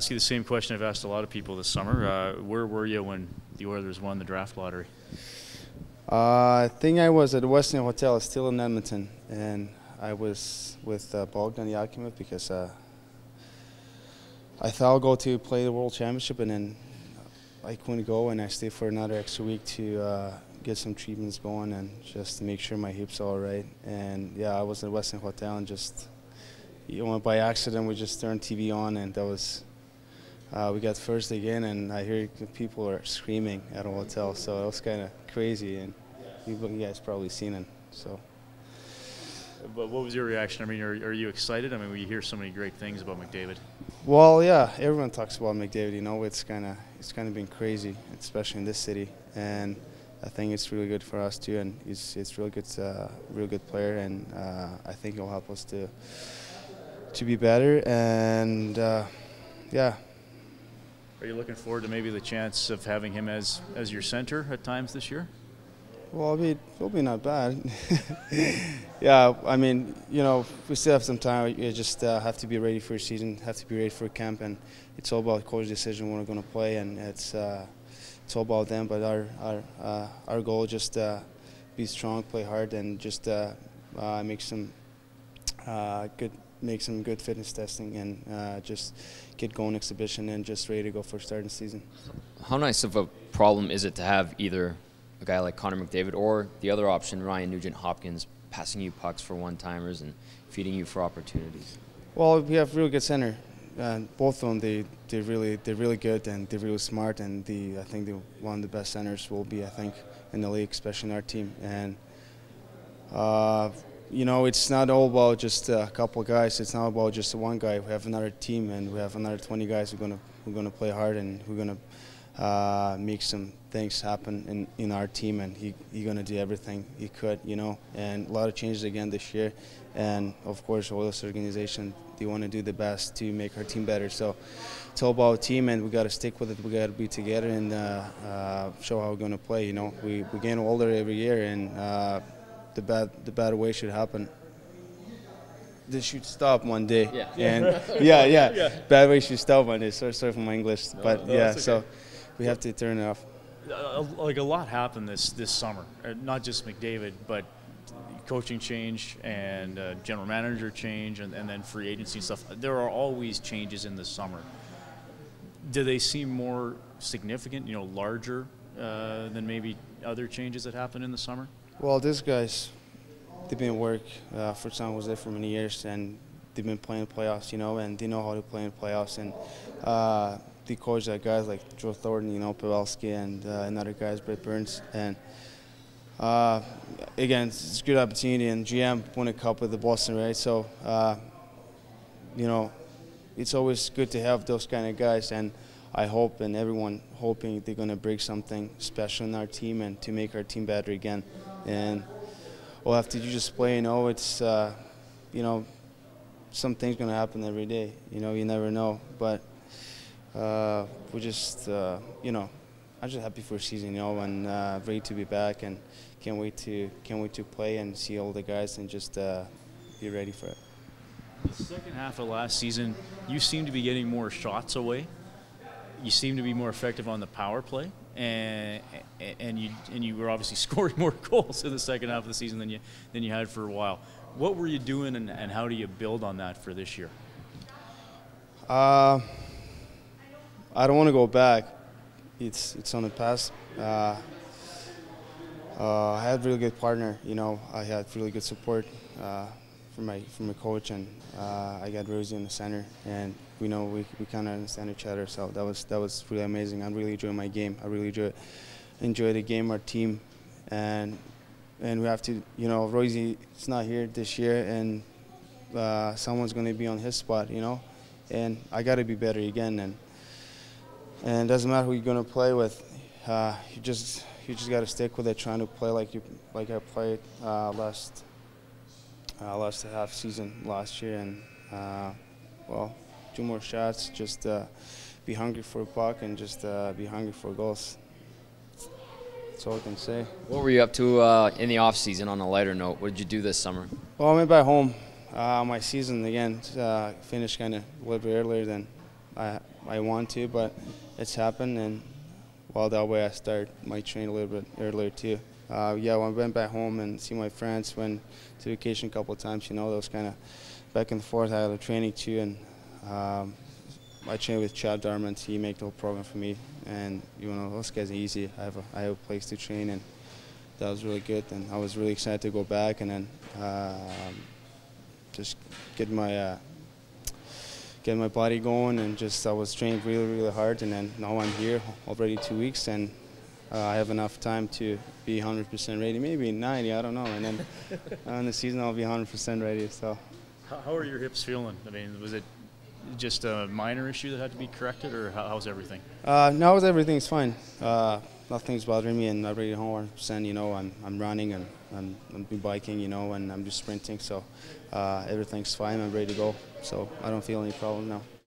ask you the same question I've asked a lot of people this summer. Uh, where were you when the Oilers won the draft lottery? Uh, I think I was at the Westin Hotel, still in Edmonton, and I was with uh, Bogdan Yakimov because uh, I thought I'll go to play the World Championship, and then I couldn't go, and I stayed for another extra week to uh, get some treatments going and just to make sure my hips are all right. And yeah, I was at the Westin Hotel and just, you know, by accident we just turned TV on, and that was. Uh, we got first again, and I hear people are screaming at a hotel, so it was kind of crazy, and you, you guys probably seen it. So. But what was your reaction? I mean, are, are you excited? I mean, we hear so many great things about McDavid. Well, yeah, everyone talks about McDavid. You know, it's kind of it's kind of been crazy, especially in this city, and I think it's really good for us too. And it's it's real good, uh, real good player, and uh, I think it'll help us to to be better. And uh, yeah. Are you looking forward to maybe the chance of having him as as your center at times this year? Well, it'll be, it'll be not bad. yeah, I mean, you know, we still have some time. You just uh, have to be ready for a season, have to be ready for camp, and it's all about coach decision when we're going to play, and it's uh, it's all about them. But our our uh, our goal just uh, be strong, play hard, and just uh, uh, make some good make some good fitness testing, and just get going exhibition, and just ready to go for starting season. How nice of a problem is it to have either a guy like Connor McDavid or the other option, Ryan Nugent Hopkins, passing you pucks for one timers and feeding you for opportunities? Well, we have really good center. And both of them, they they really they're really good and they're really smart. And the I think they one of the best centers will be I think in the league, especially in our team. And uh, you know, it's not all about just a couple guys. It's not about just one guy. We have another team, and we have another 20 guys who are gonna who are gonna play hard and who are gonna uh, make some things happen in, in our team, and he he gonna do everything he could, you know. And a lot of changes again this year, and of course, all this organization they want to do the best to make our team better. So it's all about team, and we got to stick with it. We got to be together and uh, uh, show how we're gonna play. You know, we we get older every year, and uh, the bad the bad way should happen this should stop one day. Yeah. And yeah, yeah, yeah. Bad way should stop one day. Sorry, sorry for my English, but no, yeah. Okay. So we have to turn it off. Uh, like a lot happened this this summer, uh, not just McDavid, but coaching change and uh, general manager change, and, and then free agency and stuff. There are always changes in the summer. Do they seem more significant, you know, larger uh, than maybe other changes that happen in the summer? Well, these guys, they've been work uh, for San for many years, and they've been playing playoffs, you know, and they know how to play in playoffs. And uh, the coach that guys like Joe Thornton, you know, Pavelski, and uh, another guys, Brent Burns, and uh, again, it's a good opportunity. And GM won a cup with the Boston, right? So, uh, you know, it's always good to have those kind of guys, and I hope and everyone hoping they're going to bring something special in our team and to make our team better again. And we'll have to just play. You know, it's uh, you know, something's going to happen every day. You know, you never know, but uh, we're just, uh, you know, I'm just happy for season, you know, and uh, ready to be back, and can't wait to can't wait to play and see all the guys and just uh, be ready for it. The second half of last season, you seem to be getting more shots away. You seem to be more effective on the power play, and and you and you were obviously scoring more goals in the second half of the season than you than you had for a while. What were you doing, and, and how do you build on that for this year? Uh, I don't want to go back. It's it's on the past. Uh, uh, I had a really good partner. You know, I had really good support uh, from my from my coach, and uh, I got Rosie in the center, and we know we, we kind of understand each other. So that was that was really amazing. I really enjoyed my game. I really enjoy enjoy the game, our team, and and we have to. You know, Rosie is not here this year, and uh, someone's going to be on his spot. You know, and I got to be better again and and it doesn't matter who you're going to play with. Uh, you just you just got to stick with it, trying to play like you like I played uh, last lost last half season last year, and uh, well, two more shots. Just uh, be hungry for a puck and just uh, be hungry for goals. That's all I can say. What were you up to in the off season? On a lighter note, what did you do this summer? Well, I went back home. my season again finished kind of a little bit earlier than I I want to, but it's happened, and well, that way I start my train a little bit earlier too. Uh, yeah, when I went back home and see my friends, went to vacation a couple of times, you know, those kind of back and forth. I had a training too, and um, I trained with Chad Darmond. He made the whole program for me, and you know, those guys are easy. I have a, I have a place to train, and that was really good. And I was really excited to go back, and then um, just get my. Uh, get my body going and just I was training really really hard and then now I'm here already two weeks and uh, I have enough time to be 100% ready. Maybe 90 I don't know. And then on the season I'll be 100% ready so. How, how are your hips feeling? I mean, was it just a minor issue that had to be corrected, or how, how's everything? uh, now everything's fine. Uh, nothing's bothering me and I'm ready 100% you know I'm, I'm running and I'm, I'm doing biking you know and I'm just sprinting so uh, everything's fine. I'm ready to go so I don't feel any problem now